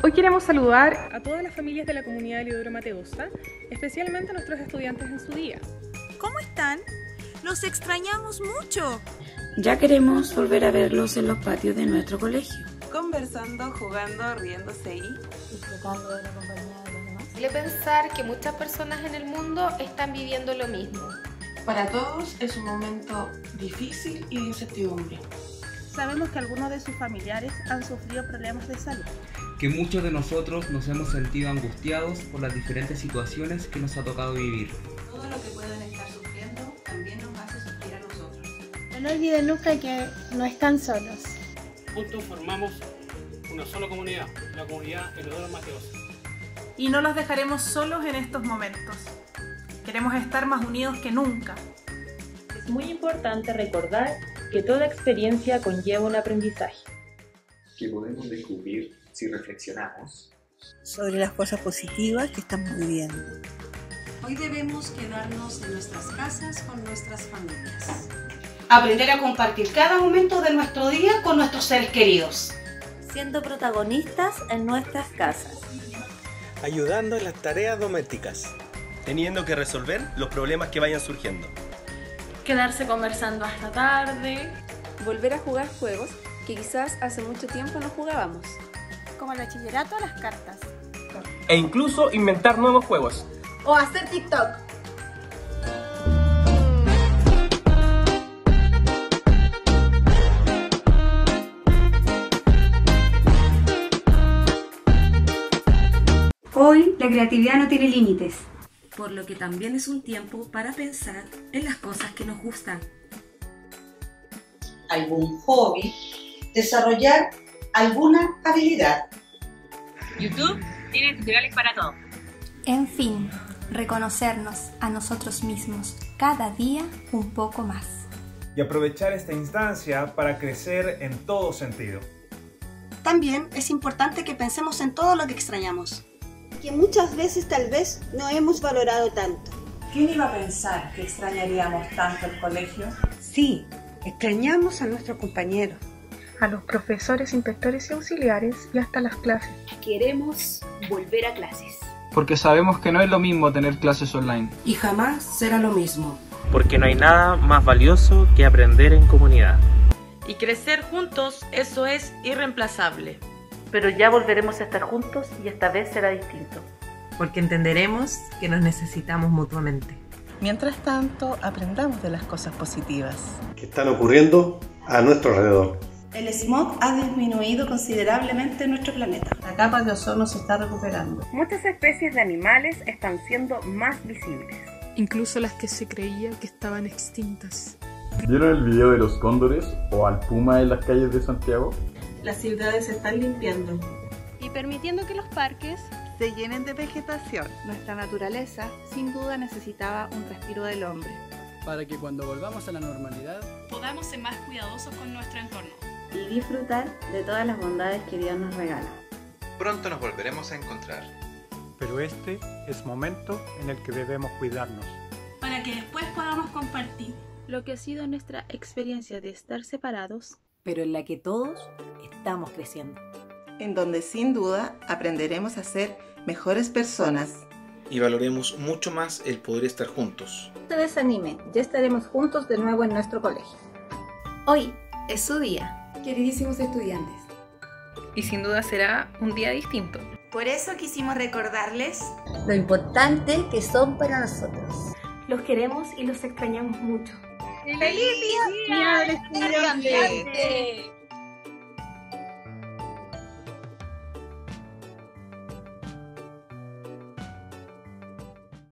Hoy queremos saludar a todas las familias de la comunidad de Leodoro Mateosa, especialmente a nuestros estudiantes en su día. ¿Cómo están? Los extrañamos mucho. Ya queremos volver a verlos en los patios de nuestro colegio. Conversando, jugando, riéndose y disfrutando de la compañía de los demás. Pensar que muchas personas en el mundo están viviendo lo mismo. Para todos es un momento difícil y de incertidumbre. Sabemos que algunos de sus familiares han sufrido problemas de salud. Que muchos de nosotros nos hemos sentido angustiados por las diferentes situaciones que nos ha tocado vivir. Todo lo que pueden estar sufriendo también nos hace sufrir a nosotros. No olviden nunca que no están solos. Juntos formamos una sola comunidad, la comunidad Eleodoro Mateos. Y no los dejaremos solos en estos momentos. Queremos estar más unidos que nunca. Es muy importante recordar que toda experiencia conlleva un aprendizaje. Que podemos descubrir si reflexionamos sobre las cosas positivas que estamos viviendo. Hoy debemos quedarnos en nuestras casas con nuestras familias. Aprender a compartir cada momento de nuestro día con nuestros seres queridos. Siendo protagonistas en nuestras casas. Ayudando en las tareas domésticas. Teniendo que resolver los problemas que vayan surgiendo quedarse conversando hasta tarde. Volver a jugar juegos que quizás hace mucho tiempo no jugábamos. Como el bachillerato a las cartas. E incluso inventar nuevos juegos. O hacer TikTok. Hoy la creatividad no tiene límites por lo que también es un tiempo para pensar en las cosas que nos gustan. Algún hobby, desarrollar alguna habilidad. YouTube tiene tutoriales para todo. En fin, reconocernos a nosotros mismos cada día un poco más. Y aprovechar esta instancia para crecer en todo sentido. También es importante que pensemos en todo lo que extrañamos que muchas veces tal vez no hemos valorado tanto. ¿Quién iba a pensar que extrañaríamos tanto el colegio? Sí, extrañamos a nuestros compañeros, a los profesores, inspectores y auxiliares y hasta las clases. Queremos volver a clases. Porque sabemos que no es lo mismo tener clases online. Y jamás será lo mismo. Porque no hay nada más valioso que aprender en comunidad. Y crecer juntos, eso es irreemplazable pero ya volveremos a estar juntos y esta vez será distinto. Porque entenderemos que nos necesitamos mutuamente. Mientras tanto, aprendamos de las cosas positivas que están ocurriendo a nuestro alrededor. El smog ha disminuido considerablemente en nuestro planeta. La capa de ozono se está recuperando. Muchas especies de animales están siendo más visibles. Incluso las que se creía que estaban extintas. ¿Vieron el video de los cóndores o al puma en las calles de Santiago? Las ciudades se están limpiando. Y permitiendo que los parques se llenen de vegetación. Nuestra naturaleza sin duda necesitaba un respiro del hombre. Para que cuando volvamos a la normalidad podamos ser más cuidadosos con nuestro entorno. Y disfrutar de todas las bondades que Dios nos regala. Pronto nos volveremos a encontrar. Pero este es momento en el que debemos cuidarnos. Para que después podamos compartir lo que ha sido nuestra experiencia de estar separados pero en la que todos estamos creciendo. En donde sin duda aprenderemos a ser mejores personas. Y valoremos mucho más el poder estar juntos. No se desanime, ya estaremos juntos de nuevo en nuestro colegio. Hoy es su día, queridísimos estudiantes. Y sin duda será un día distinto. Por eso quisimos recordarles lo importante que son para nosotros. Los queremos y los extrañamos mucho. ¡Feliz Día del Estudiante!